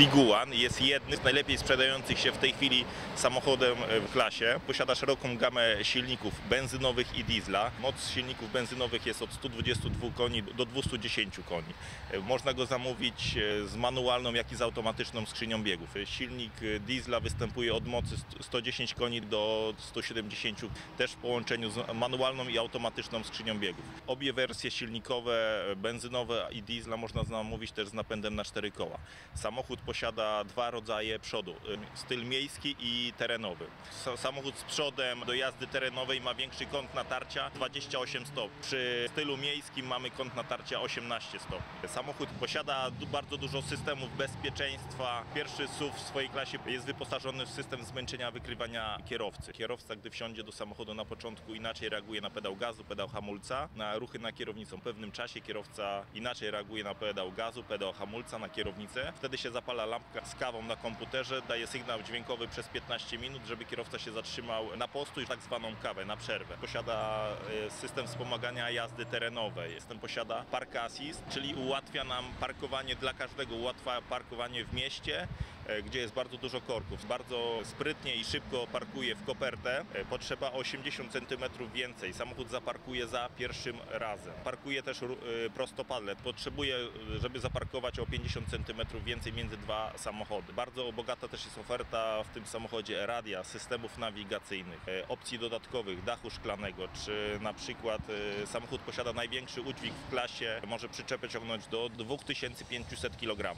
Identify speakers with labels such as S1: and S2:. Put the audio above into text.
S1: Tiguan jest jednym z najlepiej sprzedających się w tej chwili samochodem e, w klasie. Posiada szeroką gamę silników benzynowych i diesla. Moc silników benzynowych jest od 122 koni do 210 koni. E, Można go zamówić e, z manualną, jak i z automatyczną skrzynią biegów. Silnik diesla występuje od mocy st- 110 koni do 170, też w połączeniu z manualną i automatyczną skrzynią biegów. Obie wersje silnikowe, benzynowe i diesla można zamówić też z napędem na cztery koła. Samochód posiada dwa rodzaje przodu, styl miejski i terenowy. Sa- Samochód z przodem do jazdy terenowej ma większy kąt natarcia 28 stopni. Przy stylu miejskim mamy kąt natarcia 18 stopni. Samochód posiada bardzo dużo systemów bezpieczeństwa. Pierwszy SUV w swojej klasie jest wyposażony w system zmęczenia wykrywania kierowcy. Kierowca, gdy wsiądzie do samochodu na początku inaczej reaguje na pedał gazu, pedał hamulca, na ruchy na kierownicą. W pewnym czasie kierowca inaczej reaguje na pedał gazu, pedał hamulca, na kierownicę. Wtedy się zapala lampka z kawą na komputerze, daje sygnał dźwiękowy przez 15 minut, żeby kierowca się zatrzymał na postój, tak zwaną kawę, na przerwę. Posiada e, system wspomagania jazdy terenowej. System posiada Park Assist, czyli ułatwia nam parkowanie dla każdego, ułatwia parkowanie w mieście, e, gdzie jest bardzo dużo korków. Bardzo sprytnie i szybko parkuje w kopertę. E, Potrzeba 80 cm więcej. Samochód zaparkuje za pierwszym razem. Parkuje też prostopadle. Potrzebuje, żeby zaparkować o 50 cm więcej między dwa samochody. Bardzo bogata też jest oferta w tym samochodzie radia, systemów nawigacyjnych, e, opcji dodatkowych, dachu szklanego, czy na przykład e, samochód posiada największy udźwig w klasie, może przyczepę ciągnąć do 2500 kg.